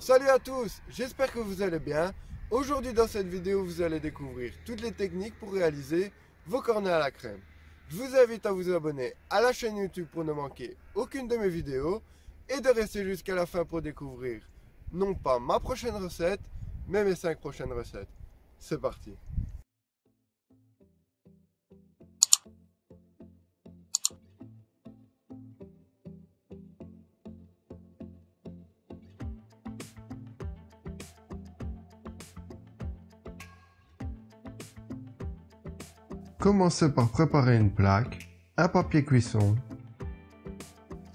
Salut à tous, j'espère que vous allez bien. Aujourd'hui dans cette vidéo, vous allez découvrir toutes les techniques pour réaliser vos cornets à la crème. Je vous invite à vous abonner à la chaîne YouTube pour ne manquer aucune de mes vidéos et de rester jusqu'à la fin pour découvrir non pas ma prochaine recette, mais mes 5 prochaines recettes. C'est parti Commencez par préparer une plaque, un papier cuisson,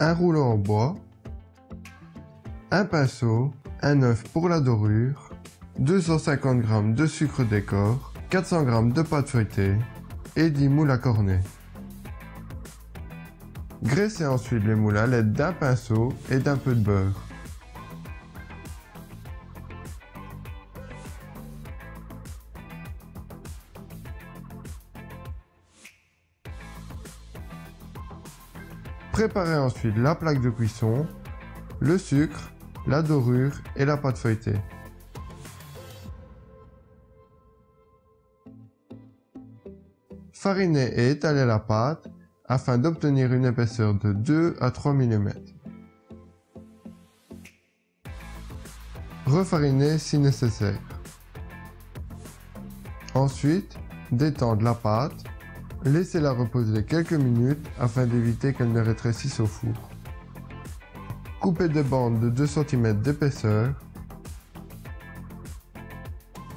un rouleau en bois, un pinceau, un œuf pour la dorure, 250 g de sucre décor, 400 g de pâte feuilletée et 10 moules à cornet. Graissez ensuite les moules à l'aide d'un pinceau et d'un peu de beurre. Préparez ensuite la plaque de cuisson, le sucre, la dorure et la pâte feuilletée. Farinez et étalez la pâte afin d'obtenir une épaisseur de 2 à 3 mm. Refarinez si nécessaire. Ensuite, détendre la pâte Laissez-la reposer quelques minutes afin d'éviter qu'elle ne rétrécisse au four. Coupez des bandes de 2 cm d'épaisseur.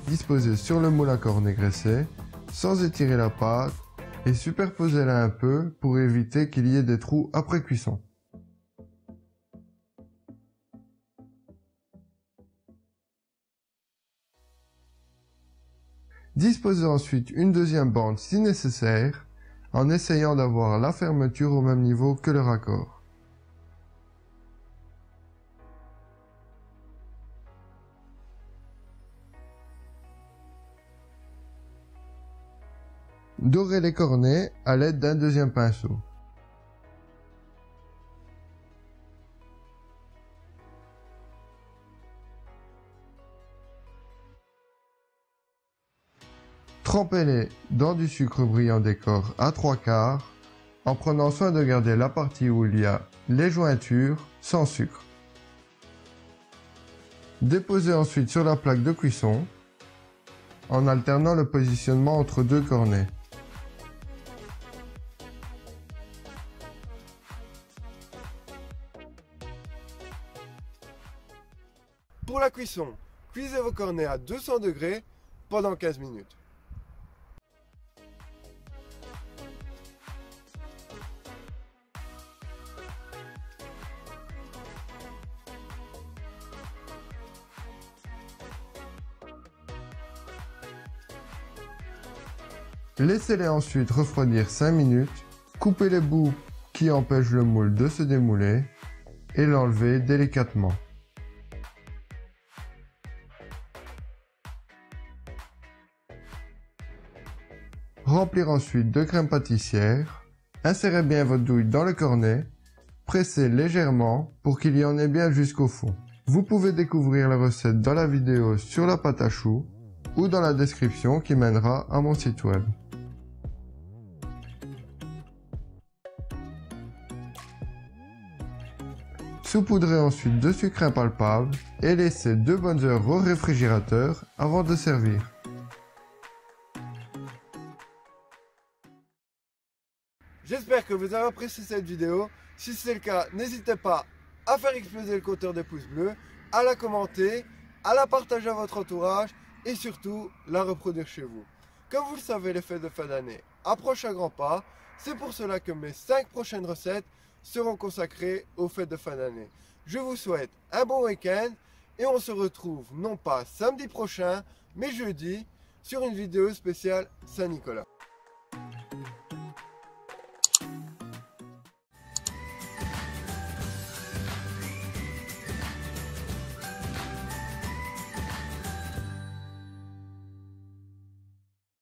Disposez sur le moule à cornet graissé sans étirer la pâte et superposez-la un peu pour éviter qu'il y ait des trous après cuisson. Disposez ensuite une deuxième bande si nécessaire, en essayant d'avoir la fermeture au même niveau que le raccord. Dorez les cornets à l'aide d'un deuxième pinceau. Trempez-les dans du sucre brillant décor à trois quarts en prenant soin de garder la partie où il y a les jointures sans sucre. Déposez ensuite sur la plaque de cuisson en alternant le positionnement entre deux cornets. Pour la cuisson, cuisez vos cornets à 200 degrés pendant 15 minutes. Laissez-les ensuite refroidir 5 minutes, coupez les bouts qui empêchent le moule de se démouler et l'enlever délicatement. Remplir ensuite de crème pâtissière, insérez bien votre douille dans le cornet, pressez légèrement pour qu'il y en ait bien jusqu'au fond. Vous pouvez découvrir la recette dans la vidéo sur la pâte à choux ou dans la description qui mènera à mon site web. Saupoudrez ensuite de sucre impalpable et laissez 2 bonnes heures au réfrigérateur avant de servir. J'espère que vous avez apprécié cette vidéo. Si c'est le cas, n'hésitez pas à faire exploser le compteur des pouces bleus, à la commenter, à la partager à votre entourage et surtout la reproduire chez vous. Comme vous le savez, les fêtes de fin d'année approchent à grands pas. C'est pour cela que mes 5 prochaines recettes seront consacrés aux fêtes de fin d'année. Je vous souhaite un bon week-end et on se retrouve non pas samedi prochain, mais jeudi sur une vidéo spéciale Saint-Nicolas.